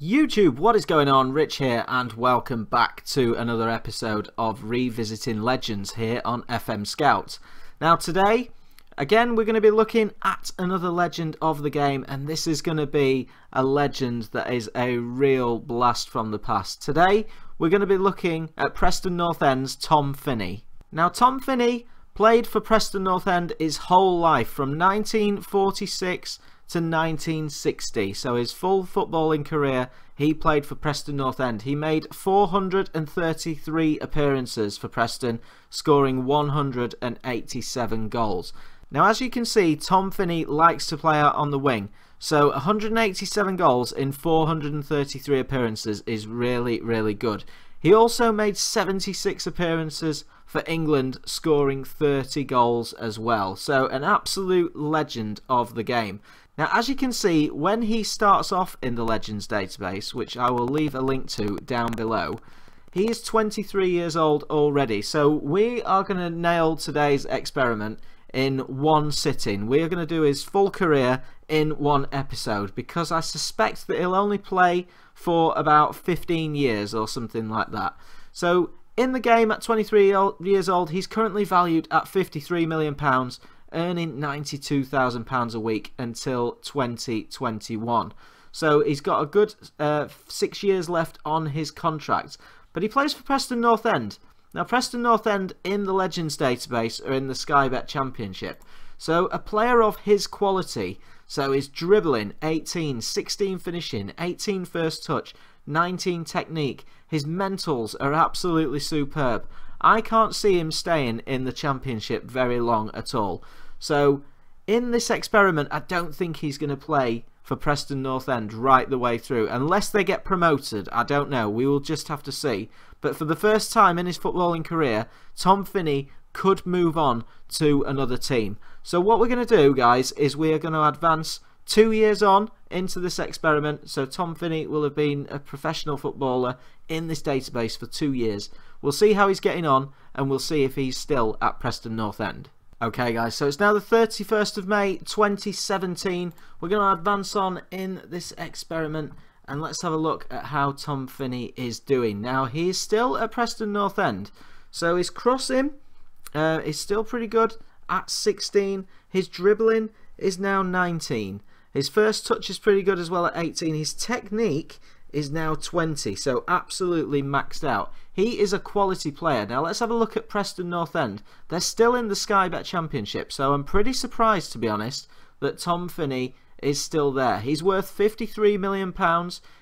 YouTube, what is going on? Rich here, and welcome back to another episode of Revisiting Legends here on FM Scout. Now, today, again, we're going to be looking at another legend of the game, and this is going to be a legend that is a real blast from the past. Today, we're going to be looking at Preston North End's Tom Finney. Now, Tom Finney played for Preston North End his whole life from 1946 to 1960. So his full footballing career, he played for Preston North End. He made 433 appearances for Preston, scoring 187 goals. Now, as you can see, Tom Finney likes to play out on the wing. So 187 goals in 433 appearances is really, really good. He also made 76 appearances for England, scoring 30 goals as well. So an absolute legend of the game. Now, as you can see, when he starts off in the Legends database, which I will leave a link to down below, he is 23 years old already. So we are going to nail today's experiment in one sitting. We are going to do his full career in one episode because I suspect that he'll only play for about 15 years or something like that. So in the game at 23 years old, he's currently valued at 53 million pounds earning £92,000 a week until 2021. So he's got a good uh, six years left on his contract. But he plays for Preston North End. Now, Preston North End in the Legends database are in the Sky Bet Championship. So a player of his quality, so his dribbling, 18, 16 finishing, 18 first touch, 19 technique, his mentals are absolutely superb. I can't see him staying in the championship very long at all. So in this experiment, I don't think he's going to play for Preston North End right the way through. Unless they get promoted, I don't know. We will just have to see. But for the first time in his footballing career, Tom Finney could move on to another team. So what we're going to do, guys, is we are going to advance two years on into this experiment. So Tom Finney will have been a professional footballer in this database for two years. We'll see how he's getting on, and we'll see if he's still at Preston North End. Okay guys, so it's now the 31st of May 2017. We're going to advance on in this experiment and let's have a look at how Tom Finney is doing. Now he is still at Preston North End, so his crossing uh, is still pretty good at 16. His dribbling is now 19. His first touch is pretty good as well at 18. His technique is now 20, so absolutely maxed out. He is a quality player. Now let's have a look at Preston North End. They're still in the Sky Bet Championship, so I'm pretty surprised, to be honest, that Tom Finney is still there. He's worth £53 million.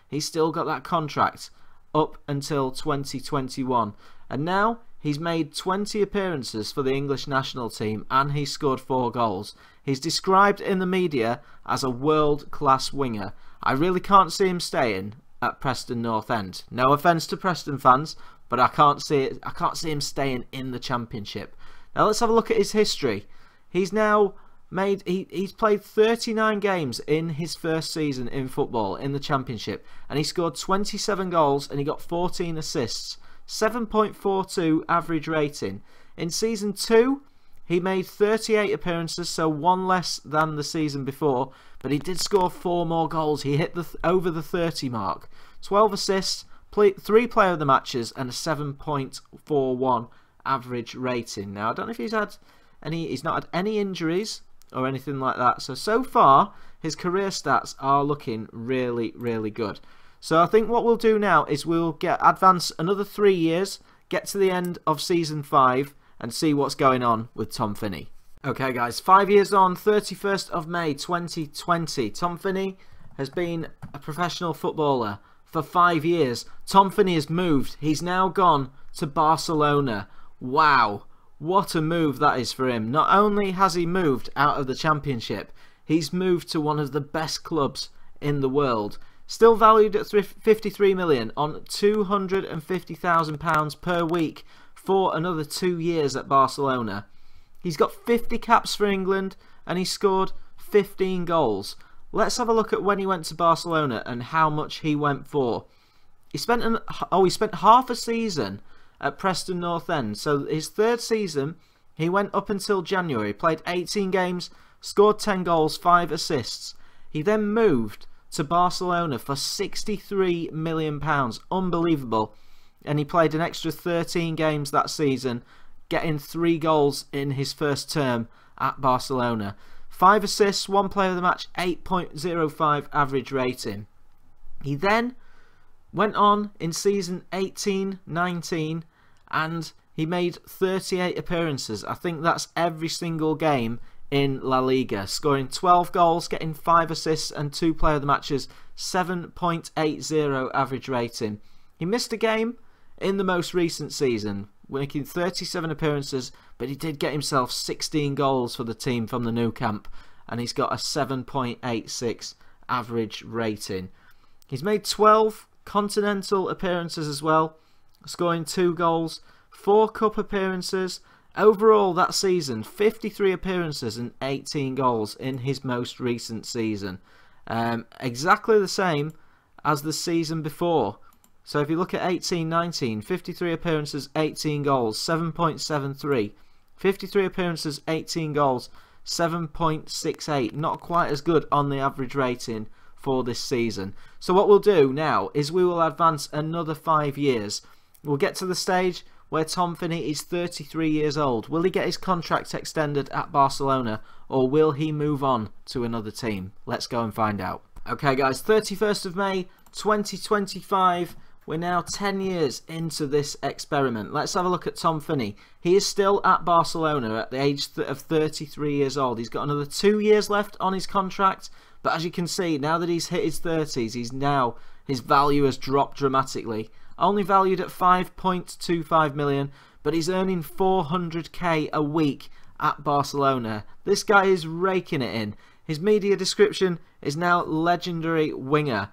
He's still got that contract up until 2021. And now he's made 20 appearances for the English national team and he's scored 4 goals. He's described in the media as a world-class winger. I really can't see him staying at Preston North End. No offence to Preston fans, but I can't see it. I can't see him staying in the Championship. Now let's have a look at his history. He's now made he, he's played 39 games in his first season in football in the Championship, and he scored 27 goals and he got 14 assists, 7.42 average rating. In season two, he made 38 appearances, so one less than the season before, but he did score four more goals. He hit the over the 30 mark. 12 assists, play, three player of the matches, and a 7.41 average rating. Now, I don't know if he's had any, he's not had any injuries or anything like that. So, so far, his career stats are looking really, really good. So I think what we'll do now is we'll get advance another three years, get to the end of season five, and see what's going on with Tom Finney. Okay guys, five years on, 31st of May 2020. Tom Finney has been a professional footballer for five years. Tom Finney has moved. He's now gone to Barcelona. Wow, what a move that is for him. Not only has he moved out of the championship, he's moved to one of the best clubs in the world. Still valued at 53 million on 250,000 pounds per week for another two years at Barcelona. He's got 50 caps for England and he scored 15 goals. Let's have a look at when he went to Barcelona and how much he went for. He spent an, oh he spent half a season at Preston North End. So his third season, he went up until January, played 18 games, scored 10 goals, 5 assists. He then moved to Barcelona for £63 million. Unbelievable. And he played an extra 13 games that season, getting three goals in his first term at Barcelona. Five assists, one player of the match, 8.05 average rating. He then went on in season 18 19 and he made 38 appearances. I think that's every single game in La Liga, scoring 12 goals, getting 5 assists and 2 player of the matches, 7.80 average rating. He missed a game in the most recent season, making 37 appearances, but he did get himself 16 goals for the team from the Nou Camp, and he's got a 7.86 average rating. He's made 12 continental appearances as well, scoring 2 goals, 4 cup appearances. Overall, that season, 53 appearances and 18 goals in his most recent season. Um, exactly the same as the season before. So if you look at 18-19, 53 appearances, 18 goals, 7.73. 53 appearances, 18 goals, 7.68. Not quite as good on the average rating for this season. So what we'll do now is we will advance another five years. We'll get to the stage where Tom Finney is 33 years old. Will he get his contract extended at Barcelona or will he move on to another team? Let's go and find out. Okay guys, 31st of May 2025. We're now 10 years into this experiment. Let's have a look at Tom Finney. He is still at Barcelona at the age of 33 years old. He's got another two years left on his contract. But as you can see, now that he's hit his 30s, he's now his value has dropped dramatically. Only valued at 5.25 million, but he's earning 400k a week at Barcelona. This guy is raking it in. His media description is now legendary winger.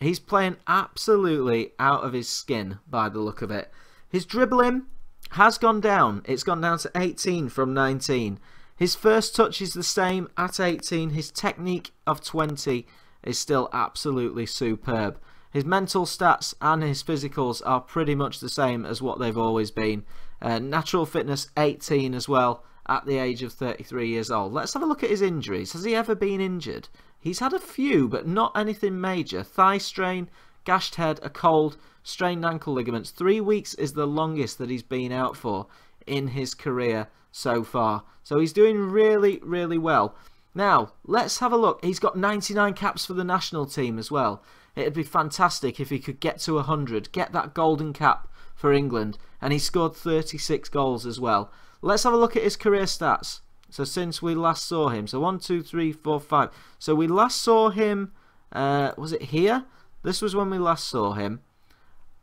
He's playing absolutely out of his skin by the look of it. His dribbling has gone down. It's gone down to 18 from 19. His first touch is the same at 18. His technique of 20 is still absolutely superb. His mental stats and his physicals are pretty much the same as what they've always been. Uh, natural fitness 18 as well at the age of 33 years old. Let's have a look at his injuries. Has he ever been injured? He's had a few, but not anything major. Thigh strain, gashed head, a cold, strained ankle ligaments. Three weeks is the longest that he's been out for in his career so far. So he's doing really, really well. Now, let's have a look. He's got 99 caps for the national team as well. It'd be fantastic if he could get to 100, get that golden cap for England, and he scored 36 goals as well. Let's have a look at his career stats. So since we last saw him, so one, two, three, four, five. So we last saw him, uh, was it here? This was when we last saw him.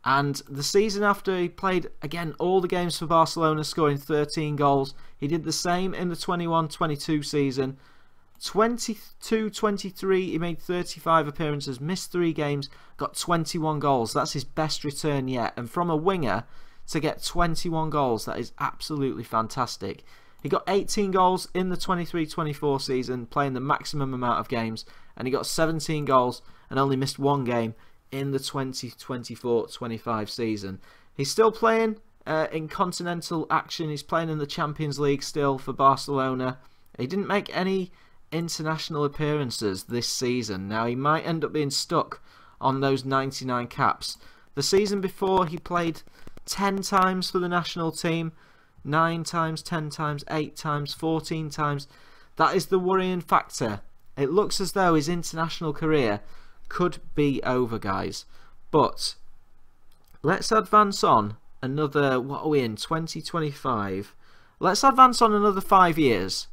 And the season after, he played again all the games for Barcelona, scoring 13 goals. He did the same in the 21 22 season. 22 23, he made 35 appearances, missed three games, got 21 goals. That's his best return yet. And from a winger to get 21 goals, that is absolutely fantastic. He got 18 goals in the 23 24 season, playing the maximum amount of games, and he got 17 goals and only missed one game in the 2024-25 season. He's still playing uh, in continental action. He's playing in the Champions League still for Barcelona. He didn't make any international appearances this season. Now he might end up being stuck on those 99 caps. The season before he played 10 times for the national team, 9 times, 10 times, 8 times, 14 times. That is the worrying factor. It looks as though his international career could be over, guys. But let's advance on another, what are we in, 2025? Let's advance on another five years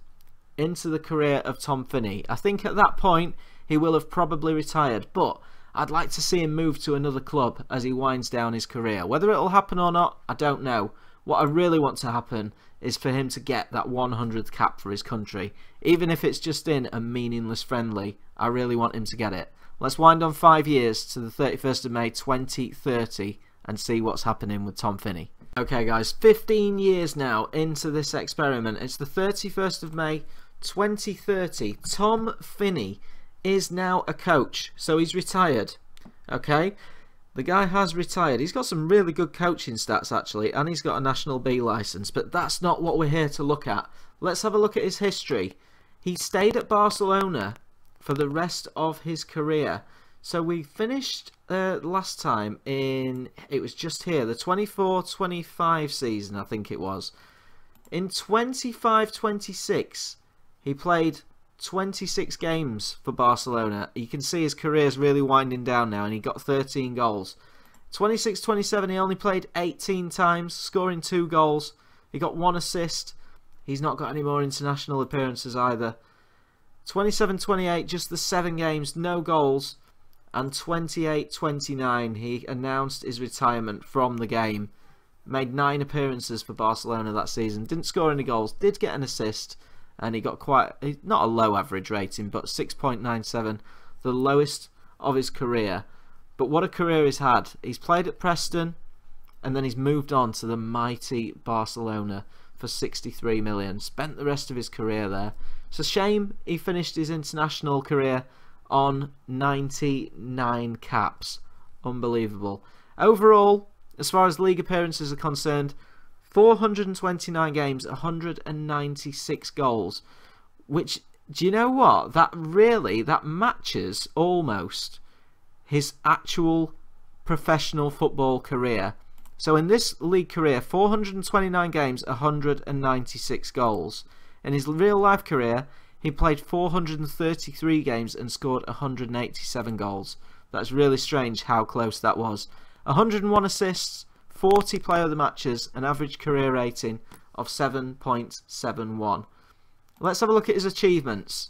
into the career of Tom Finney. I think at that point he will have probably retired, but I'd like to see him move to another club as he winds down his career. Whether it'll happen or not, I don't know. What I really want to happen is for him to get that 100th cap for his country. Even if it's just in a meaningless friendly, I really want him to get it. Let's wind on five years to the 31st of May 2030 and see what's happening with Tom Finney. Okay guys, 15 years now into this experiment. It's the 31st of May 2030. Tom Finney is now a coach, so he's retired. Okay, the guy has retired. He's got some really good coaching stats actually, and he's got a National B license, but that's not what we're here to look at. Let's have a look at his history. He stayed at Barcelona for the rest of his career. So we finished uh, last time in, it was just here, the 24-25 season I think it was. In 25-26 he played 26 games for Barcelona. You can see his career is really winding down now and he got 13 goals. 26-27 he only played 18 times, scoring 2 goals. He got 1 assist. He's not got any more international appearances either. 27-28, just the 7 games, no goals. And 28-29, he announced his retirement from the game. Made 9 appearances for Barcelona that season. Didn't score any goals, did get an assist and he got quite not a low average rating, but 6.97, the lowest of his career. But what a career he's had! He's played at Preston, and then he's moved on to the mighty Barcelona for 63 million. Spent the rest of his career there. It's a shame he finished his international career on 99 caps. Unbelievable. Overall, as far as league appearances are concerned, 429 games, 196 goals. Which, do you know what? That really, that matches almost his actual professional football career. So in this league career, 429 games, 196 goals. In his real life career, he played 433 games and scored 187 goals. That's really strange how close that was. 101 assists, 40 player of the matches, an average career rating of 7.71. Let's have a look at his achievements.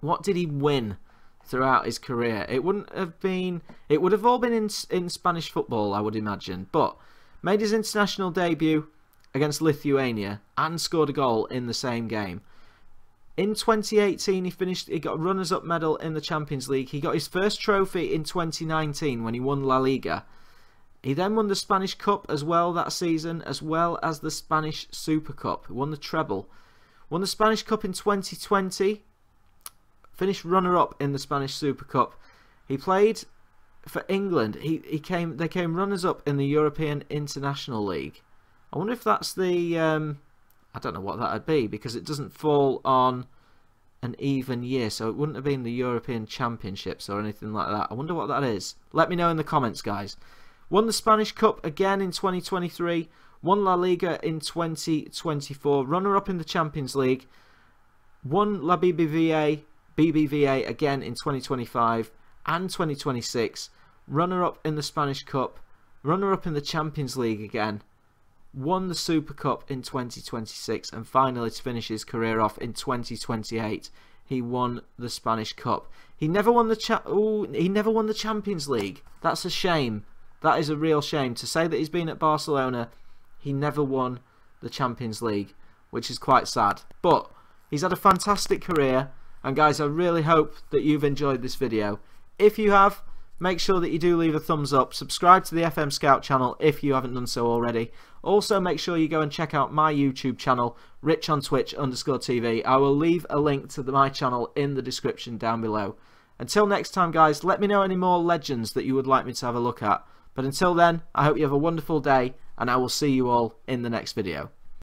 What did he win throughout his career? It wouldn't have been. It would have all been in in Spanish football, I would imagine. But made his international debut against Lithuania and scored a goal in the same game. In 2018, he finished. He got a runners-up medal in the Champions League. He got his first trophy in 2019 when he won La Liga. He then won the Spanish Cup as well that season, as well as the Spanish Super Cup. He won the treble. Won the Spanish Cup in 2020. Finished runner-up in the Spanish Super Cup. He played for England. He he came. They came runners-up in the European International League. I wonder if that's the. Um, I don't know what that'd be because it doesn't fall on an even year, so it wouldn't have been the European Championships or anything like that. I wonder what that is. Let me know in the comments, guys. Won the Spanish Cup again in 2023. Won La Liga in 2024. Runner-up in the Champions League. Won La BBVA, BBVA again in 2025 and 2026. Runner-up in the Spanish Cup. Runner-up in the Champions League again. Won the Super Cup in 2026 and finally to finish his career off in 2028 he won the Spanish Cup. He never won the cha- Ooh, he never won the Champions League. That's a shame. That is a real shame. To say that he's been at Barcelona, he never won the Champions League, which is quite sad. But he's had a fantastic career, and guys, I really hope that you've enjoyed this video. If you have, make sure that you do leave a thumbs up. Subscribe to the FM Scout channel if you haven't done so already. Also, make sure you go and check out my YouTube channel, Rich on Twitch underscore TV. I will leave a link to the, my channel in the description down below. Until next time, guys, let me know any more legends that you would like me to have a look at. But until then, I hope you have a wonderful day, and I will see you all in the next video.